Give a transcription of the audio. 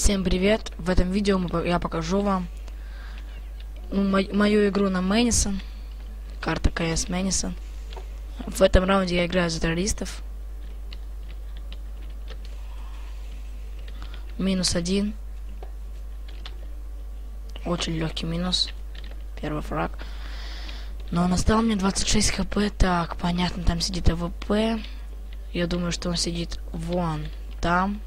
Всем привет! В этом видео мы я покажу вам ну, мо- мою игру на Mansion. Карта CS Mansion. В этом раунде я играю за террористов. Минус один. Очень легкий минус. Первый фраг. Но он оставил мне 26 хп. Так, понятно, там сидит AWP. Я думаю, что он сидит вон там.